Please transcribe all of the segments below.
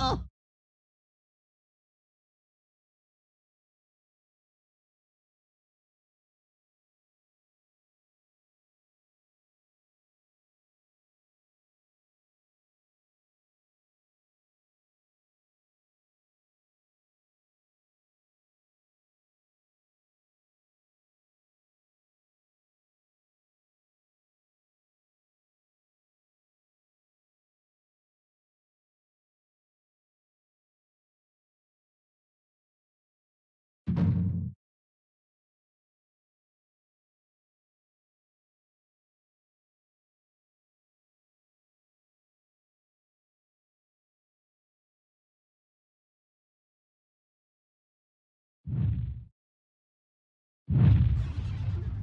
Oh!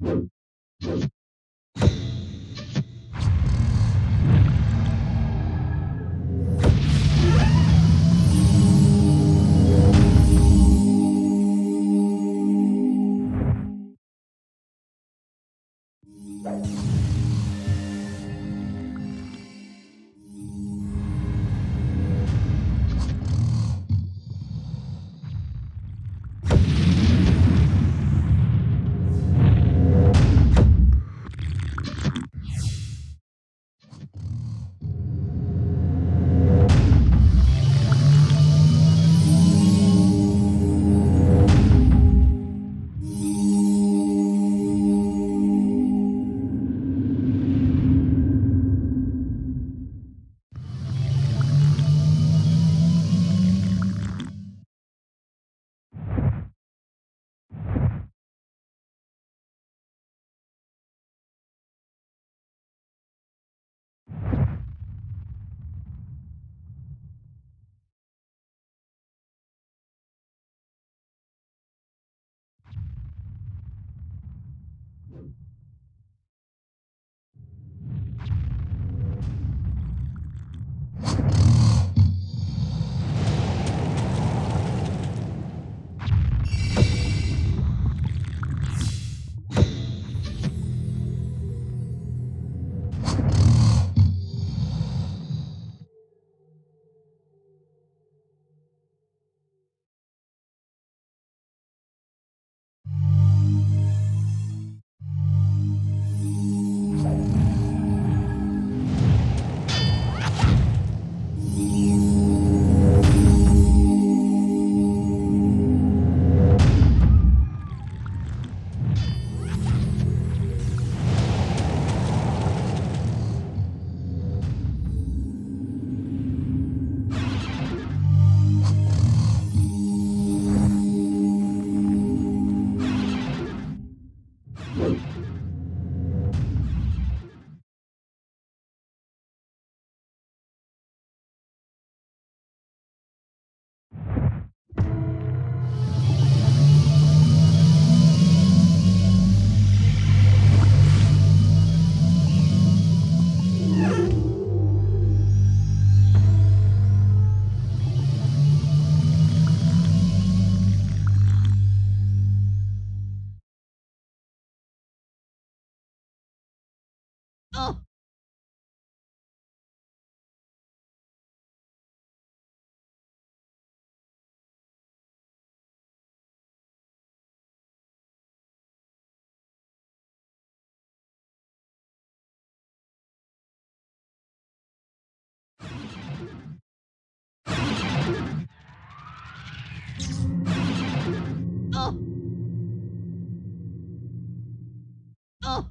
you Oh.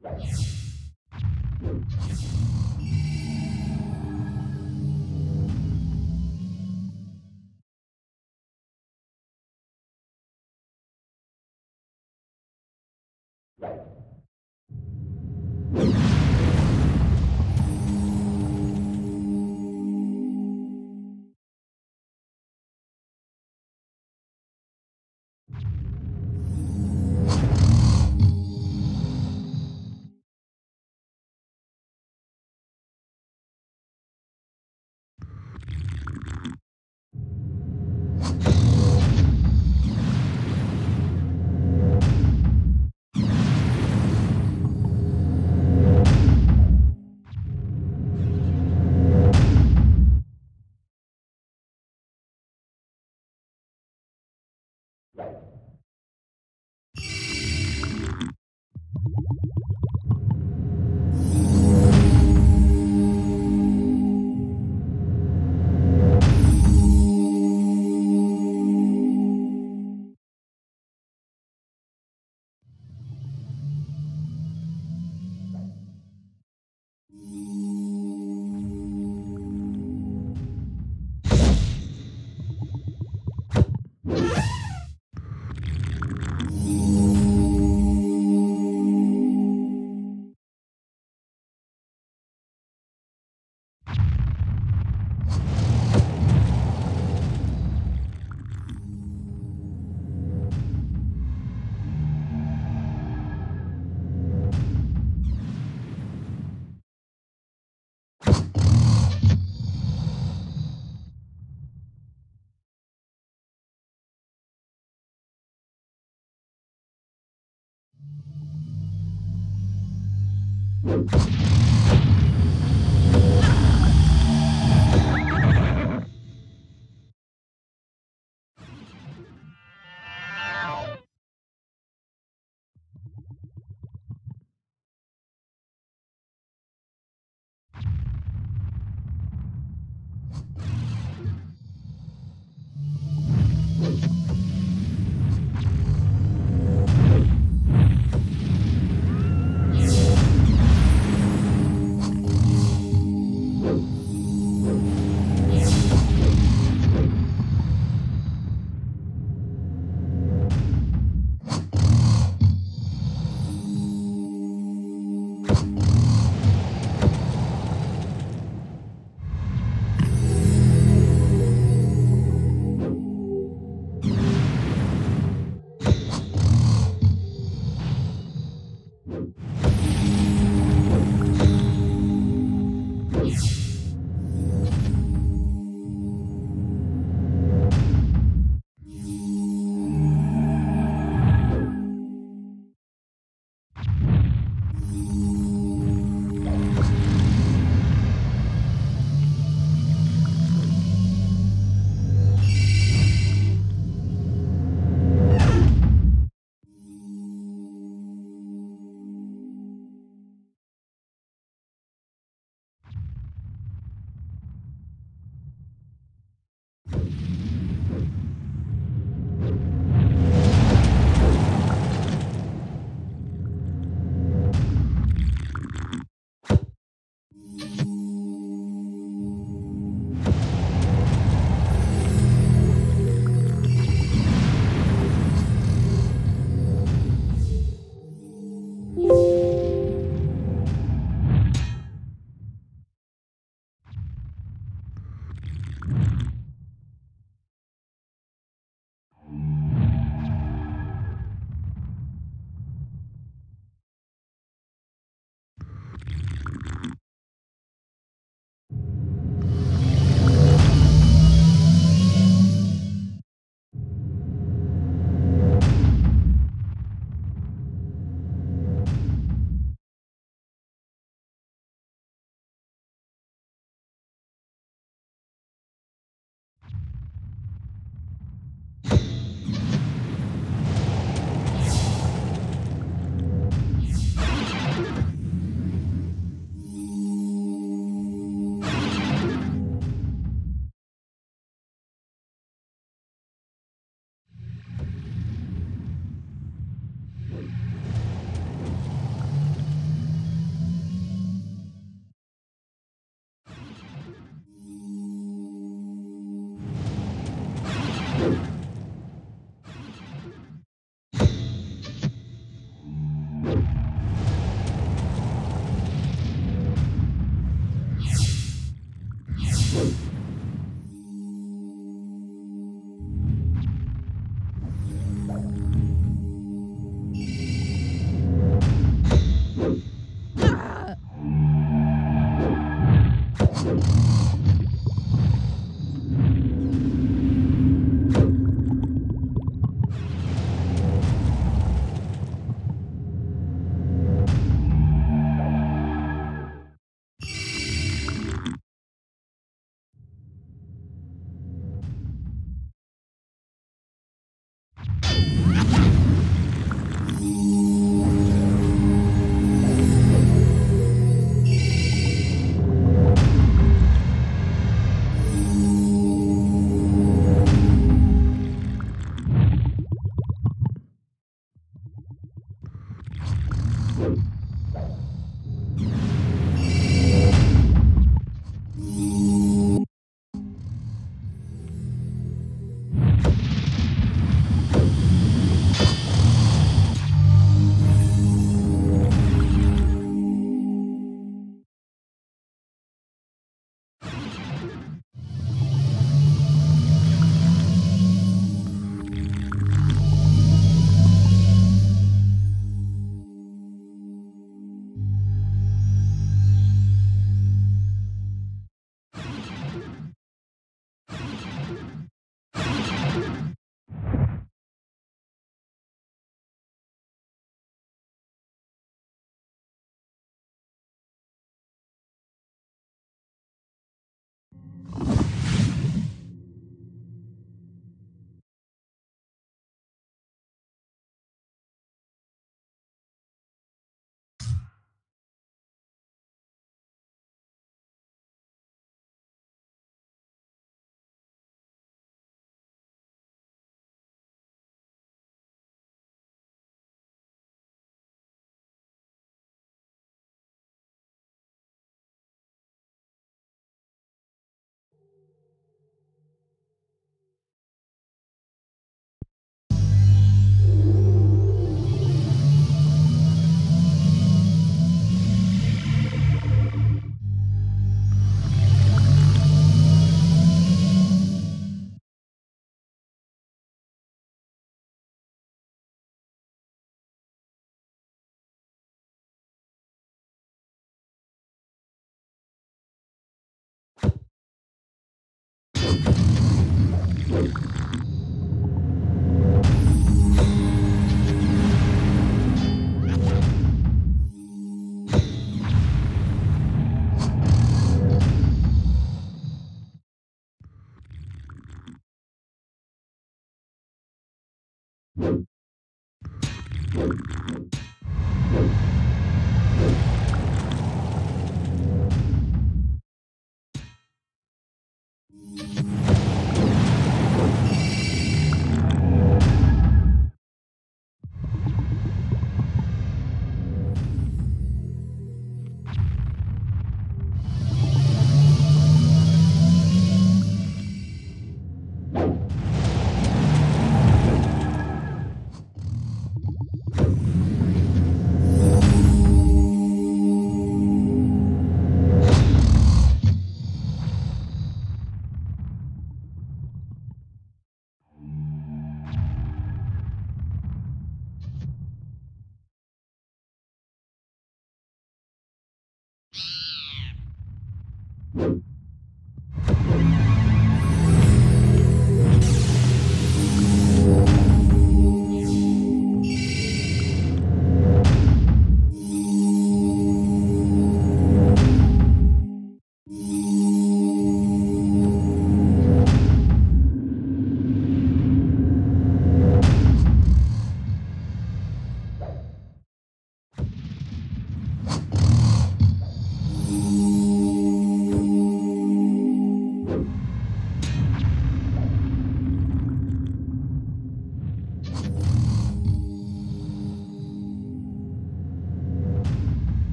you you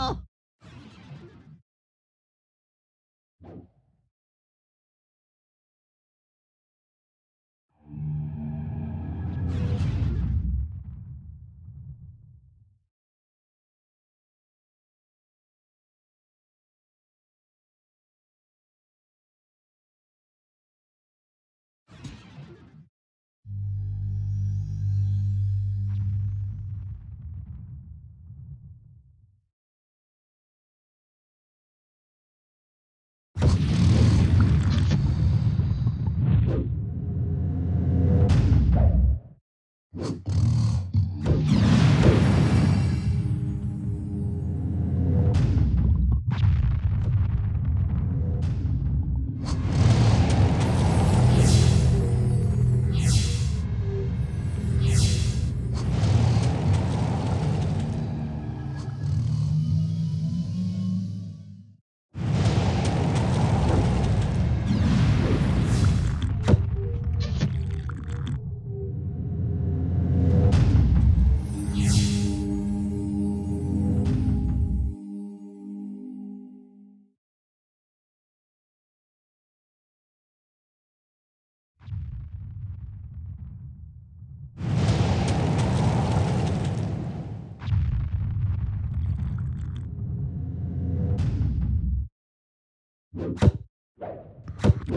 Oh,